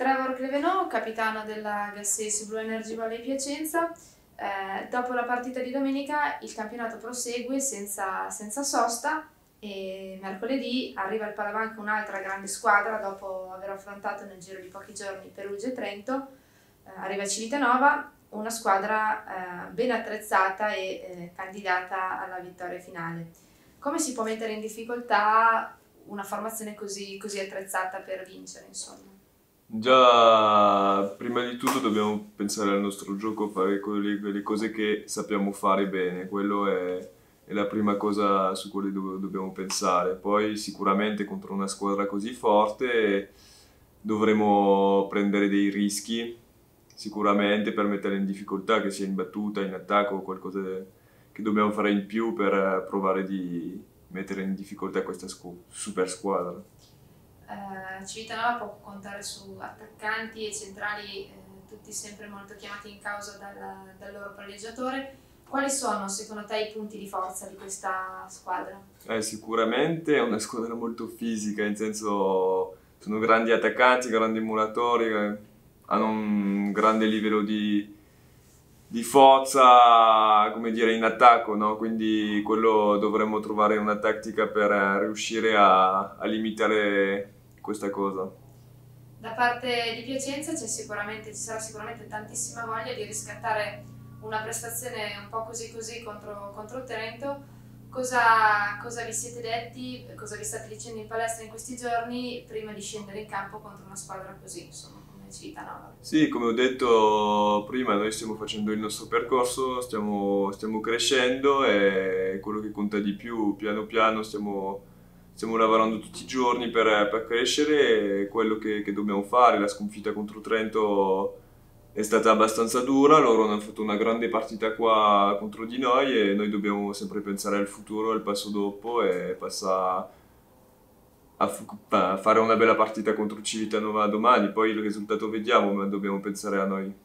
Trevor Clevenot, capitano della Gasseis Blue Energy Valley Piacenza. Eh, dopo la partita di domenica il campionato prosegue senza, senza sosta e mercoledì arriva al Palavanca un'altra grande squadra dopo aver affrontato nel giro di pochi giorni Perugia e Trento. Eh, arriva Civitanova, una squadra eh, ben attrezzata e eh, candidata alla vittoria finale. Come si può mettere in difficoltà una formazione così, così attrezzata per vincere, insomma? Già, prima di tutto dobbiamo pensare al nostro gioco, fare quelle, quelle cose che sappiamo fare bene, quello è, è la prima cosa su cui do, dobbiamo pensare. Poi sicuramente contro una squadra così forte dovremo prendere dei rischi, sicuramente per mettere in difficoltà, che sia in battuta, in attacco, qualcosa che dobbiamo fare in più per provare di mettere in difficoltà questa super squadra eh, Civitanova può contare su attaccanti e centrali eh, tutti sempre molto chiamati in causa dal, dal, loro palleggiatore. Quali sono secondo te i punti di forza di questa squadra? Eh, sicuramente è una squadra molto fisica, in senso sono grandi attaccanti, grandi muratori, eh, hanno un grande livello di, di forza, come dire, in attacco, no? quindi quello dovremmo trovare una tattica per riuscire a, a limitare questa cosa? Da parte di Piacenza sicuramente, ci sarà sicuramente tantissima voglia di riscattare una prestazione un po' così così contro, contro Trento. Cosa, cosa, vi siete detti, cosa vi state dicendo in palestra in questi giorni prima di scendere in campo contro una squadra così, insomma, come Civitanova? Sì, come ho detto prima, noi stiamo facendo il nostro percorso, stiamo, stiamo crescendo e quello che conta di più, piano piano stiamo stiamo lavorando tutti i giorni per, per crescere, è quello che, che, dobbiamo fare. La sconfitta contro Trento è stata abbastanza dura, loro hanno fatto una grande partita qua contro di noi e noi dobbiamo sempre pensare al futuro, al passo dopo e passare a fare una bella partita contro Civitanova domani, poi il risultato vediamo, ma dobbiamo pensare a noi.